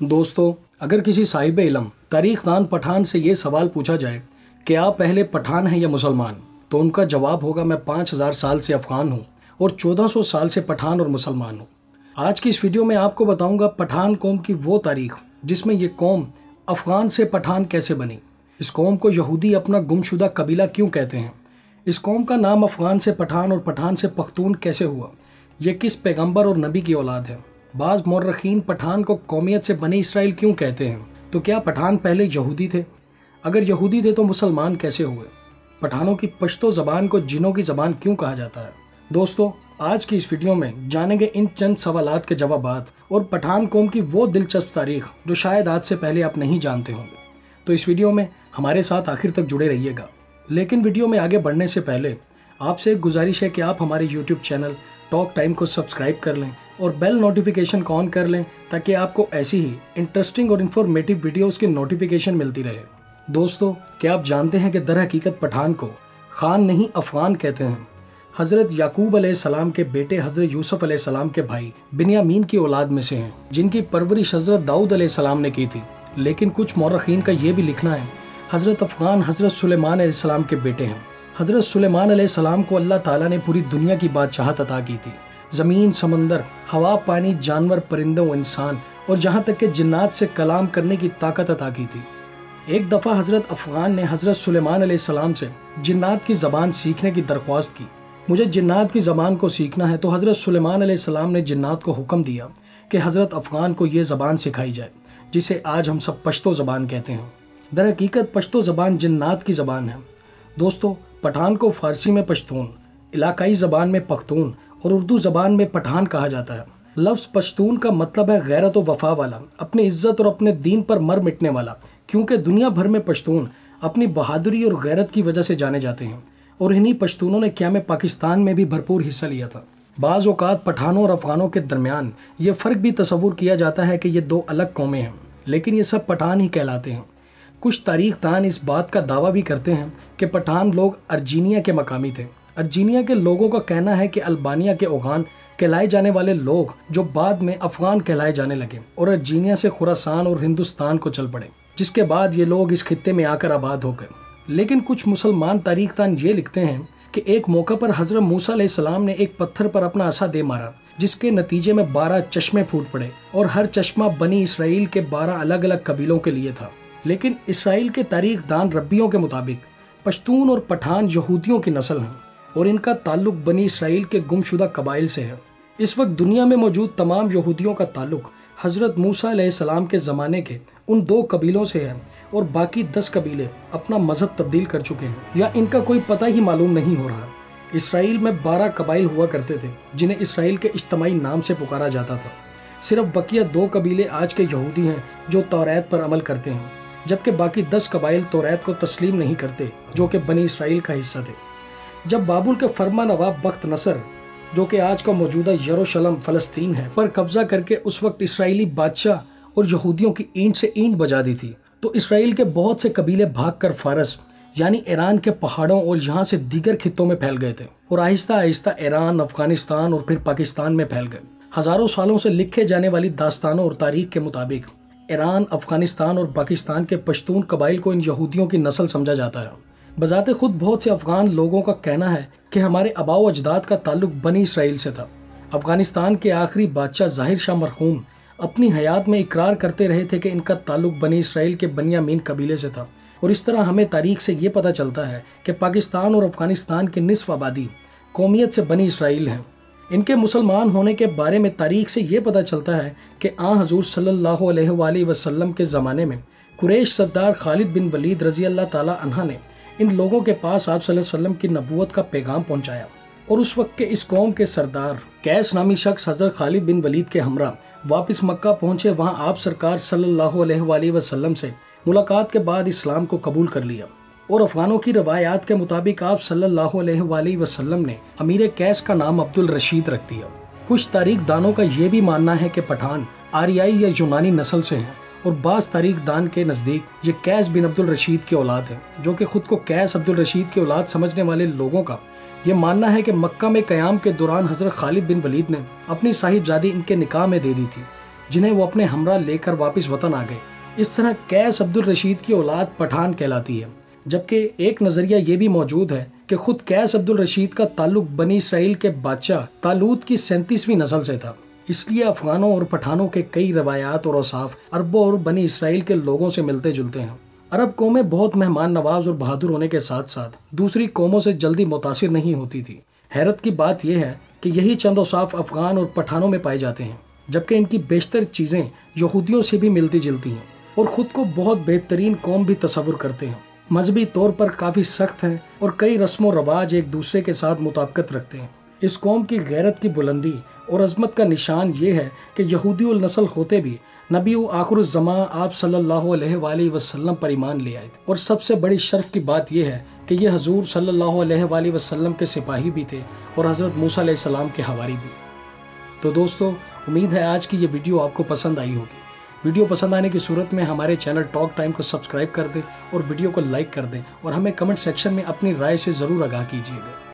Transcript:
दोस्तों, अगर किसी साहिब इलम, तारीख दान पठान से ये सवाल पूछा जाए कि आप पहले पठान हैं या मुसलमान तो उनका जवाब होगा, मैं पाँच हज़ार साल से अफ़गान हूँ और चौदह सौ साल से पठान और मुसलमान हूँ। आज की इस वीडियो में आपको बताऊँगा पठान कौम की वो तारीख, जिसमें ये कौम अफ़गान से पठान कैसे बनी। इस कौम को यहूदी अपना गुमशुदा कबीला क्यों कहते हैं? इस कौम का नाम अफ़गान से पठान और पठान से पख्तून कैसे हुआ? ये किस पैगंबर और नबी की औलाद है? बाज़ मौरखीन पठान को कौमियत से बने इसराइल क्यों कहते हैं? तो क्या पठान पहले यहूदी थे? अगर यहूदी थे तो मुसलमान कैसे हुए? पठानों की पश्तो ज़बान को जिनों की ज़बान क्यों कहा जाता है? दोस्तों, आज की इस वीडियो में जानेंगे इन चंद सवालात के जवाब और पठान कौम की वो दिलचस्प तारीख जो शायद आज से पहले आप नहीं जानते होंगे। तो इस वीडियो में हमारे साथ आखिर तक जुड़े रहिएगा। लेकिन वीडियो में आगे बढ़ने से पहले, आपसे एक गुजारिश है कि आप हमारे यूट्यूब चैनल टॉक टाइम को सब्सक्राइब कर लें और बेल नोटिफिकेशन को ऑन कर लें, ताकि आपको ऐसी ही इंटरेस्टिंग और इन्फॉर्मेटिव वीडियोस की नोटिफिकेशन मिलती रहे। दोस्तों, क्या आप जानते हैं कि दर हकीकत पठान को खान नहीं, अफगान कहते हैं? हज़रत याकूब सलाम के बेटे हज़रत यूसुफ सलाम के भाई बिनियामीन की औलाद में से हैं, जिनकी परवरिश हज़रत दाऊद सलाम ने की थी। लेकिन कुछ मौरखीन का ये भी लिखना है, हज़रत अफ़गान हज़रत सुलेमान सलाम के बेटे हैं। हज़रत सुलेमान सलाम को अल्लाह ताला ने पूरी दुनिया की बादशाहत अता की थी। ज़मीन, समंदर, हवा, पानी, जानवर, परिंदों, इंसान और जहाँ तक के जिन्नात से कलाम करने की ताकत अता की थी। एक दफ़ा हज़रत अफ़गान ने हज़रत सुलेमान सलाम से जिन्नात की ज़बान सीखने की दरख्वास्त की। मुझे जिन्नात की ज़बान को सीखना है तो हज़रत सुलेमान सलाम ने जिन्नात को हुक्म दिया कि हज़रत अफ़गान को ये ज़बान सिखाई जाए, जिसे आज हम सब पश्तो ज़बान कहते हैं। दर हकीकत पश्तो ज़बान जिन्नात की ज़बान है। दोस्तों, पठान को फ़ारसी में पश्तून, इलाकाई ज़बान में पख्तून और उर्दू ज़बान में पठान कहा जाता है। लफ्ज़ पश्तून का मतलब है गैरत व वफा वाला, अपनी इज़्ज़त और अपने दीन पर मर मिटने वाला, क्योंकि दुनिया भर में पश्तून अपनी बहादुरी और गैरत की वजह से जाने जाते हैं। और इन्हीं पश्तूनों ने क्या में पाकिस्तान में भी भरपूर हिस्सा लिया था। बाज़ अवत पठानों और अफ़गानों के दरमियान ये फ़र्क भी तस्वूर किया जाता है कि ये दो अलग कौमें हैं, लेकिन ये सब पठान ही कहलाते हैं। कुछ तारीख दान इस बात का दावा भी करते हैं कि पठान लोग अर्जीनिया के मकामी थे। अर्जीनिया के लोगों का कहना है कि अल्बानिया के ओगान कहलाए जाने वाले लोग जो बाद में अफगान कहलाए जाने लगे और अर्जीनिया से खुरासान और हिंदुस्तान को चल पड़े, जिसके बाद ये लोग इस खत्े में आकर आबाद हो गए। लेकिन कुछ मुसलमान तारीख दान ये लिखते हैं कि एक मौका पर हज़रत मूसा सलाम ने एक पत्थर पर अपना आशा दे मारा, जिसके नतीजे में बारह चश्मे फूट पड़े और हर चश्मा बनी इसराइल के बारह अलग अलग कबीलों के लिए था। लेकिन इसराइल के तारीख दान रब्बियों के मुताबिक पश्तून और पठान यहूदियों की नस्ल हैं। और इनका ताल्लुक बनी इसराइल के गुमशुदा कबाइल से है। इस वक्त दुनिया में मौजूद तमाम यहूदियों का ताल्लुक हज़रत मूसा सलाम के ज़माने के उन दो कबीलों से है और बाकी दस कबीले अपना मज़हब तब्दील कर चुके हैं, या इनका कोई पता ही मालूम नहीं हो रहा। इसराइल में बारह कबाइल हुआ करते थे, जिन्हें इसराइल के इज्तमाही नाम से पुकारा जाता था। सिर्फ़ बकिया दो कबीले आज के यहूदी हैं जो तौरैत पर अमल करते हैं, जबकि बाकी दस कबाइल तौरैत को तस्लीम नहीं करते, जो कि बनी इसराइल का हिस्सा थे। जब बाबुल के फरमा नवाब बख्त नसर, जो कि आज का मौजूदा यरूशलम, फ़लस्तीन है, पर कब्जा करके उस वक्त इसराइली बादशाह और यहूदियों की ईंट से ईंट बजा दी थी तो इसराइल के बहुत से कबीले भाग कर फारस, यानी ईरान के पहाड़ों और यहाँ से दीगर खितों में फैल गए थे, और आहिस्ता आहिस्ता ईरान, अफ़गानिस्तान और फिर पाकिस्तान में फैल गए। हज़ारों सालों से लिखे जाने वाली दास्तानों और तारीख के मुताबिक, ईरान, अफ़गानिस्तान और पाकिस्तान के पश्तून कबाइल को इन यहूदियों की नस्ल समझा जाता है। बजाते खुद बहुत से अफगान लोगों का कहना है कि हमारे अबाव अजदाद का ताल्लुक बनी इसराइल से था। अफ़गानिस्तान के आखिरी बादशाह ज़ाहिर शाह मरहूम अपनी हयात में इकरार करते रहे थे कि इनका ताल्लुक बनी इसराइल के बनियामीन कबीले से था। और इस तरह हमें तारीख से ये पता चलता है कि पाकिस्तान और अफ़गानिस्तान की निसफ आबादी कौमियत से बनी इसराइल हैं। इनके मुसलमान होने के बारे में तारीख से ये पता चलता है कि आ हजूर सल्लल्लाहु अलैहि वसल्लम के ज़माने में कुरेश सरदार खालिद बिन वलीद रज़ी अल्लाह ताला ने इन लोगों के पास आप वसल्लम की नबूत का पैगाम पहुँचाया और उस वक्त के इस कौम के सरदार कैस नामी शख्स हज़रत खालिद बिन वलीद के हमरा वापस मक्का पहुँचे, वहाँ आप सरकार वसल्लम से मुलाकात के बाद इस्लाम को कबूल कर लिया और अफगानों की रवायात के मुताबिक आप अलैहि वसल्लम ने अमीर कैस का नाम अब्दुल रशीद रख दिया। कुछ तारीख दानों का ये भी मानना है कि पठान आरियाई या यूनानी नस्ल से हैं। और बास तारीख दान के नज़दीक ये कैस बिन अब्दुल रशीद की औलाद है, जो कि खुद को कैस अब्दुल रशीद की औलाद समझने वाले लोगों का। ये मानना है कि मक्का में क़याम के दौरान हज़रत खालिद बिन वलीद ने अपनी साहिबजादी इनके निकाह में दे दी थी, जिन्हें वो अपने हमरा लेकर वापस वतन आ गए। इस तरह कैस अब्दुल रशीद की औलाद पठान कहलाती है, जबकि एक नज़रिया ये भी मौजूद है कि खुद कैस अब्दुल रशीद का ताल्लुक बनी इसराइल के बादशाह तालूत की सैंतीसवीं नस्ल से था। इसलिए अफगानों और पठानों के कई रवायात और औसाफ अरबों और बनी इसराइल के लोगों से मिलते जुलते हैं। अरब कौमें बहुत मेहमान नवाज़ और बहादुर होने के साथ साथ दूसरी कौमों से जल्दी मुतासर नहीं होती थी। हैरत की बात यह है कि यही चंद औसाफ अफगान और पठानों में पाए जाते हैं, जबकि इनकी बेशतर चीज़ें यहूदियों से भी मिलती जुलती हैं और ख़ुद को बहुत बेहतरीन कौम भी तस्वुर करते हैं। मजहबी तौर पर काफ़ी सख्त हैं और कई रस्म व रवाज एक दूसरे के साथ मुताबकत रखते हैं। इस कौम की गैरत की बुलंदी और अजमत का निशान ये है कि यहूदी नस्ल होते भी नबी आखिरजमा आप सल्लल्लाहु अलैहि वसल्लम पर ईमान ले आए और सबसे बड़ी शर्फ की बात यह है कि ये हजूर सल्लल्लाहु अलैहि वसल्लम के सिपाही भी थे और हज़रत मूसा सलाम के हवारी भी। तो दोस्तों, उम्मीद है आज की ये वीडियो आपको पसंद आई होगी। वीडियो पसंद आने की सूरत में हमारे चैनल टॉक टाइम को सब्सक्राइब कर दें और वीडियो को लाइक कर दें और हमें कमेंट सेक्शन में अपनी राय से ज़रूर आगाह कीजिएगा